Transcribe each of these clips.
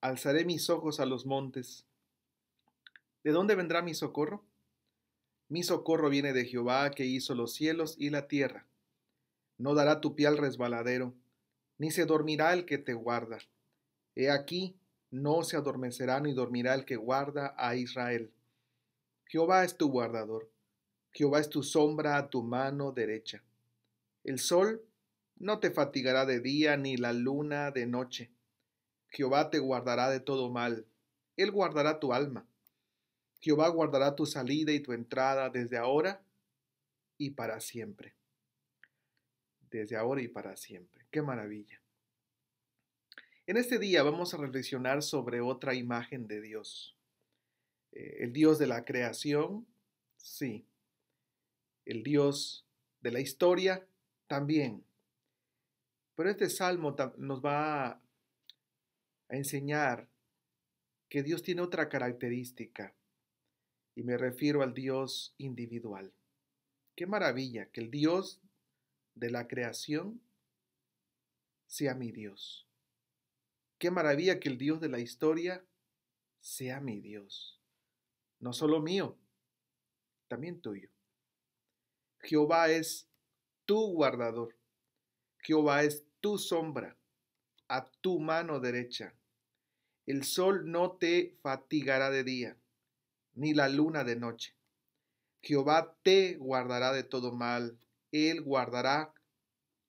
Alzaré mis ojos a los montes. ¿De dónde vendrá mi socorro? Mi socorro viene de Jehová que hizo los cielos y la tierra. No dará tu pie al resbaladero, ni se dormirá el que te guarda. He aquí, no se adormecerá ni dormirá el que guarda a Israel. Jehová es tu guardador. Jehová es tu sombra a tu mano derecha. El sol no te fatigará de día ni la luna de noche. Jehová te guardará de todo mal. Él guardará tu alma. Jehová guardará tu salida y tu entrada desde ahora y para siempre. Desde ahora y para siempre. Qué maravilla. En este día vamos a reflexionar sobre otra imagen de Dios. Eh, el Dios de la creación, sí. El Dios de la historia, también. Pero este salmo nos va a enseñar que Dios tiene otra característica y me refiero al Dios individual. Qué maravilla que el Dios de la creación sea mi Dios. Qué maravilla que el Dios de la historia sea mi Dios. No solo mío, también tuyo. Jehová es tu guardador. Jehová es tu sombra a tu mano derecha. El sol no te fatigará de día ni la luna de noche. Jehová te guardará de todo mal, Él guardará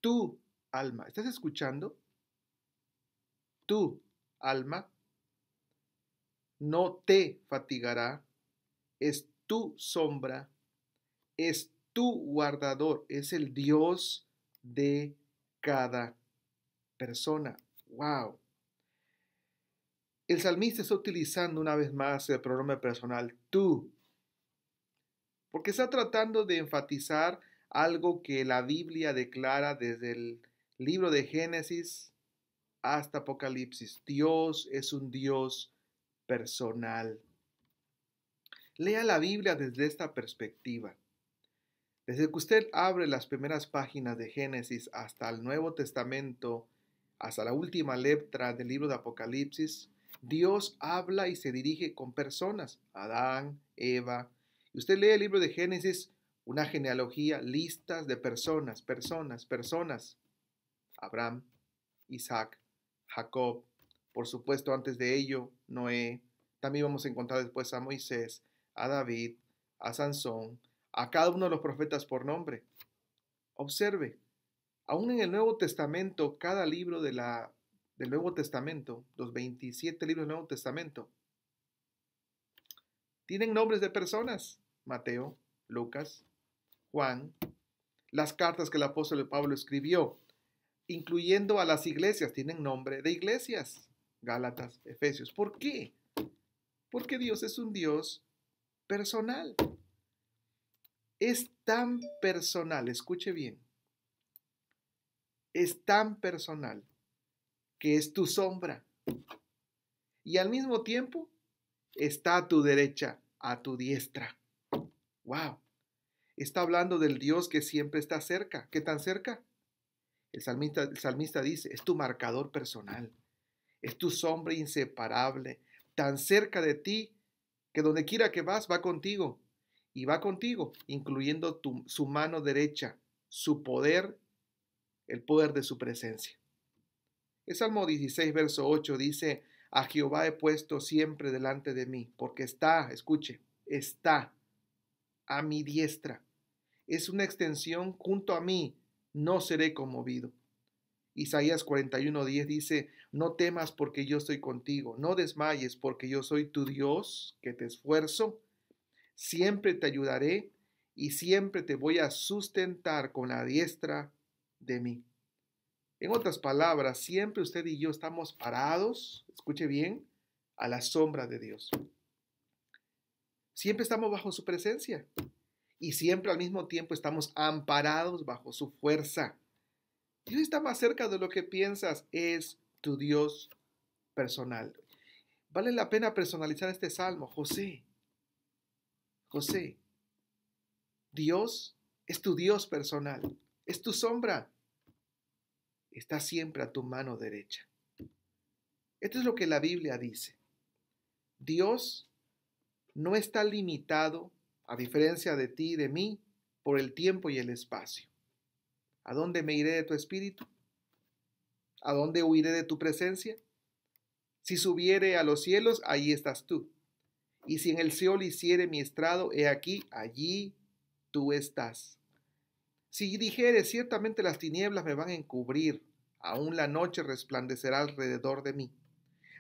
tu alma. ¿Estás escuchando? Tu alma no te fatigará, es tu sombra, es tu guardador, es el Dios de cada persona. ¡Wow! El salmista está utilizando una vez más el pronombre personal tú, porque está tratando de enfatizar algo que la Biblia declara desde el libro de Génesis hasta Apocalipsis. Dios es un Dios personal. Lea la Biblia desde esta perspectiva. Desde que usted abre las primeras páginas de Génesis hasta el Nuevo Testamento, hasta la última letra del libro de Apocalipsis, Dios habla y se dirige con personas, Adán, Eva. Usted lee el libro de Génesis, una genealogía, listas de personas, personas, personas. Abraham, Isaac, Jacob, por supuesto antes de ello, Noé. También vamos a encontrar después a Moisés, a David, a Sansón, a cada uno de los profetas por nombre. Observe, aún en el Nuevo Testamento, cada libro de la del Nuevo Testamento, los 27 libros del Nuevo Testamento, tienen nombres de personas. Mateo, Lucas, Juan, las cartas que el apóstol Pablo escribió, incluyendo a las iglesias, tienen nombre de iglesias. Gálatas, Efesios. ¿Por qué? Porque Dios es un Dios personal. Es tan personal, escuche bien, es tan personal que es tu sombra. Y al mismo tiempo está a tu derecha, a tu diestra. ¡Wow! Está hablando del Dios que siempre está cerca. ¿Qué tan cerca? El salmista, el salmista dice, es tu marcador personal, es tu sombra inseparable, tan cerca de ti que donde quiera que vas va contigo y va contigo, incluyendo tu, su mano derecha, su poder, el poder de su presencia. El Salmo 16, verso 8 dice, a Jehová he puesto siempre delante de mí, porque está, escuche, está a mi diestra. Es una extensión junto a mí, no seré conmovido. Isaías 41:10 dice, no temas porque yo estoy contigo, no desmayes porque yo soy tu Dios, que te esfuerzo, siempre te ayudaré y siempre te voy a sustentar con la diestra de mí. En otras palabras, siempre usted y yo estamos parados, escuche bien, a la sombra de Dios. Siempre estamos bajo su presencia y siempre al mismo tiempo estamos amparados bajo su fuerza. Dios está más cerca de lo que piensas, es tu Dios personal. Vale la pena personalizar este salmo, José. José, Dios es tu Dios personal, es tu sombra está siempre a tu mano derecha. Esto es lo que la Biblia dice. Dios no está limitado, a diferencia de ti y de mí, por el tiempo y el espacio. ¿A dónde me iré de tu espíritu? ¿A dónde huiré de tu presencia? Si subiere a los cielos, allí estás tú. Y si en el Seol hiciere mi estrado, he aquí, allí tú estás. Si dijere, ciertamente las tinieblas me van a encubrir, aún la noche resplandecerá alrededor de mí.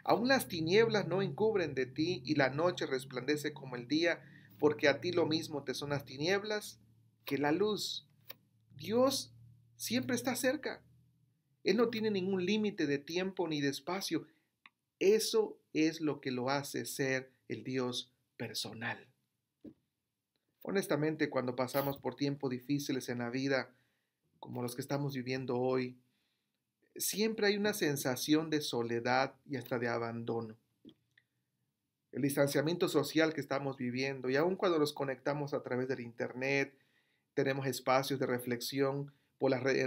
Aún las tinieblas no encubren de ti y la noche resplandece como el día, porque a ti lo mismo te son las tinieblas que la luz. Dios siempre está cerca. Él no tiene ningún límite de tiempo ni de espacio. Eso es lo que lo hace ser el Dios personal. Honestamente, cuando pasamos por tiempos difíciles en la vida, como los que estamos viviendo hoy, siempre hay una sensación de soledad y hasta de abandono. El distanciamiento social que estamos viviendo y aun cuando nos conectamos a través del Internet, tenemos espacios de reflexión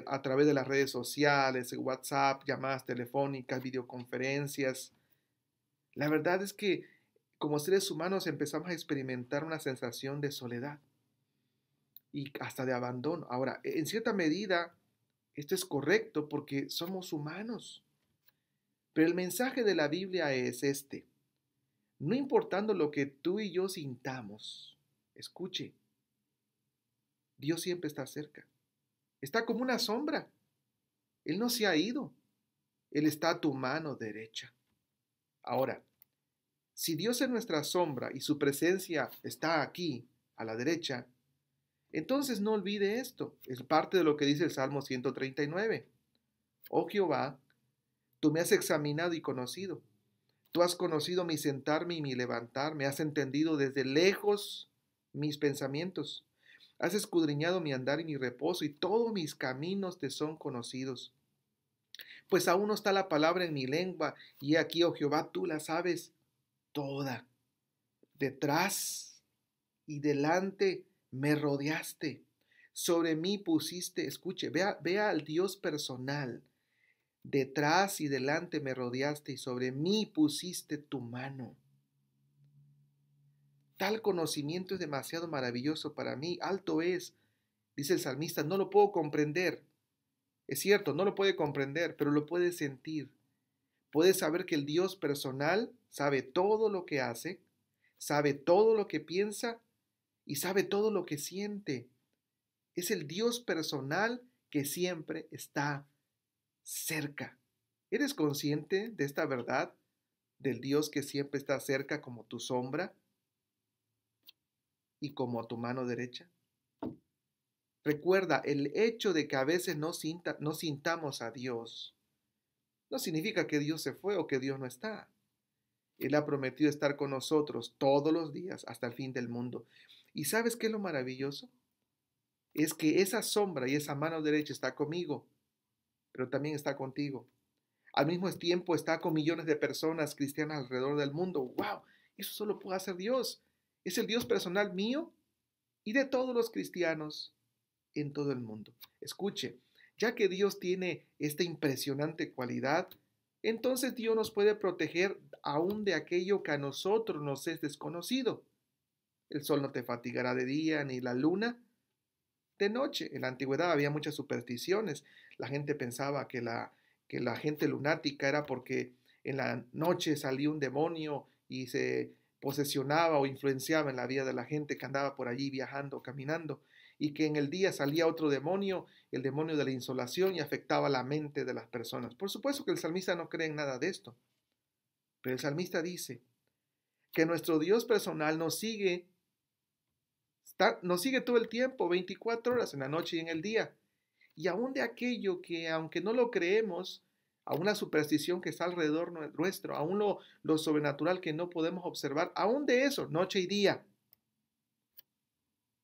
a través de las redes sociales, WhatsApp, llamadas telefónicas, videoconferencias. La verdad es que como seres humanos empezamos a experimentar una sensación de soledad y hasta de abandono. Ahora, en cierta medida, esto es correcto porque somos humanos. Pero el mensaje de la Biblia es este. No importando lo que tú y yo sintamos, escuche, Dios siempre está cerca. Está como una sombra. Él no se ha ido. Él está a tu mano derecha. Ahora, si Dios es nuestra sombra y su presencia está aquí, a la derecha, entonces no olvide esto. Es parte de lo que dice el Salmo 139. Oh Jehová, tú me has examinado y conocido. Tú has conocido mi sentarme y mi levantarme. Has entendido desde lejos mis pensamientos. Has escudriñado mi andar y mi reposo, y todos mis caminos te son conocidos. Pues aún no está la palabra en mi lengua, y aquí, oh Jehová, tú la sabes toda. Detrás y delante me rodeaste. Sobre mí pusiste, escuche, vea, vea al Dios personal. Detrás y delante me rodeaste y sobre mí pusiste tu mano. Tal conocimiento es demasiado maravilloso para mí, alto es, dice el salmista, no lo puedo comprender. Es cierto, no lo puede comprender, pero lo puede sentir. Puede saber que el Dios personal sabe todo lo que hace, sabe todo lo que piensa y sabe todo lo que siente. Es el Dios personal que siempre está cerca. ¿Eres consciente de esta verdad? Del Dios que siempre está cerca como tu sombra y como tu mano derecha. Recuerda, el hecho de que a veces no, no sintamos a Dios no significa que Dios se fue o que Dios no está. Él ha prometido estar con nosotros todos los días hasta el fin del mundo. ¿Y sabes qué es lo maravilloso? Es que esa sombra y esa mano derecha está conmigo, pero también está contigo. Al mismo tiempo está con millones de personas cristianas alrededor del mundo. ¡Wow! Eso solo puede hacer Dios. Es el Dios personal mío y de todos los cristianos en todo el mundo. Escuche, ya que Dios tiene esta impresionante cualidad, entonces Dios nos puede proteger aún de aquello que a nosotros nos es desconocido. El sol no te fatigará de día, ni la luna de noche. En la antigüedad había muchas supersticiones. La gente pensaba que la, que la gente lunática era porque en la noche salía un demonio y se posesionaba o influenciaba en la vida de la gente que andaba por allí viajando, caminando, y que en el día salía otro demonio, el demonio de la insolación, y afectaba la mente de las personas. Por supuesto que el salmista no cree en nada de esto, pero el salmista dice que nuestro Dios personal nos sigue nos sigue todo el tiempo, 24 horas en la noche y en el día. Y aún de aquello que, aunque no lo creemos, aún la superstición que está alrededor nuestro, aún lo, lo sobrenatural que no podemos observar, aún de eso, noche y día,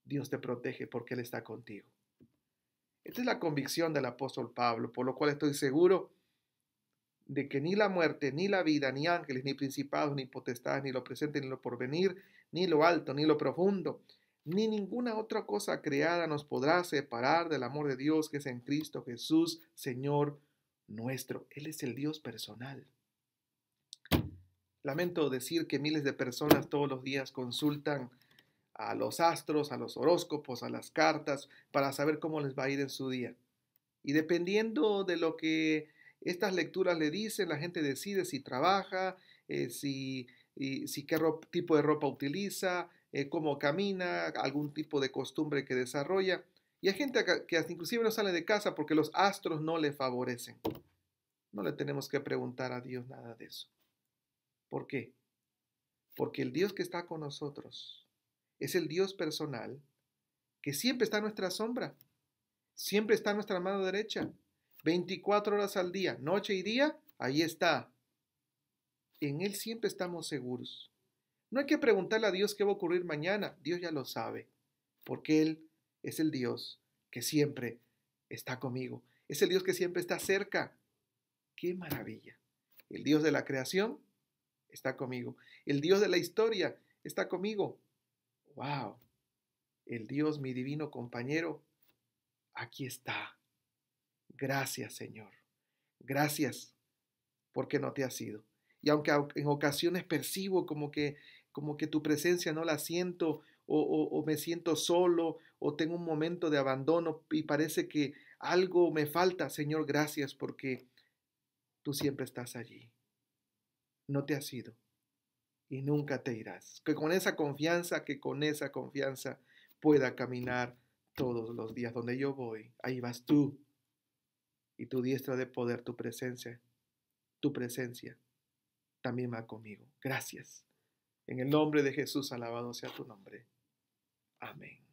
Dios te protege porque Él está contigo. Esta es la convicción del apóstol Pablo, por lo cual estoy seguro de que ni la muerte, ni la vida, ni ángeles, ni principados, ni potestades, ni lo presente, ni lo porvenir, ni lo alto, ni lo profundo, ni ninguna otra cosa creada nos podrá separar del amor de Dios que es en Cristo Jesús, Señor nuestro. Él es el Dios personal. Lamento decir que miles de personas todos los días consultan a los astros, a los horóscopos, a las cartas, para saber cómo les va a ir en su día. Y dependiendo de lo que estas lecturas le dicen, la gente decide si trabaja, eh, si, si qué tipo de ropa utiliza, eh, cómo camina, algún tipo de costumbre que desarrolla. Y hay gente que hasta inclusive no sale de casa porque los astros no le favorecen. No le tenemos que preguntar a Dios nada de eso. ¿Por qué? Porque el Dios que está con nosotros es el Dios personal que siempre está a nuestra sombra, siempre está a nuestra mano derecha, 24 horas al día, noche y día, ahí está. En Él siempre estamos seguros. No hay que preguntarle a Dios qué va a ocurrir mañana, Dios ya lo sabe, porque Él es el Dios que siempre está conmigo, es el Dios que siempre está cerca. ¡Qué maravilla! El Dios de la creación está conmigo. El Dios de la historia está conmigo. ¡Wow! El Dios, mi divino compañero, aquí está. Gracias, Señor. Gracias porque no te has ido. Y aunque en ocasiones percibo como que, como que tu presencia no la siento, o, o, me siento solo, o tengo un momento de abandono y parece que algo me falta, Señor, gracias porque tú siempre estás allí no te has ido y nunca te irás. Que con esa confianza, que con esa confianza pueda caminar todos los días donde yo voy. Ahí vas tú y tu diestra de poder, tu presencia, tu presencia también va conmigo. Gracias. En el nombre de Jesús, alabado sea tu nombre. Amén.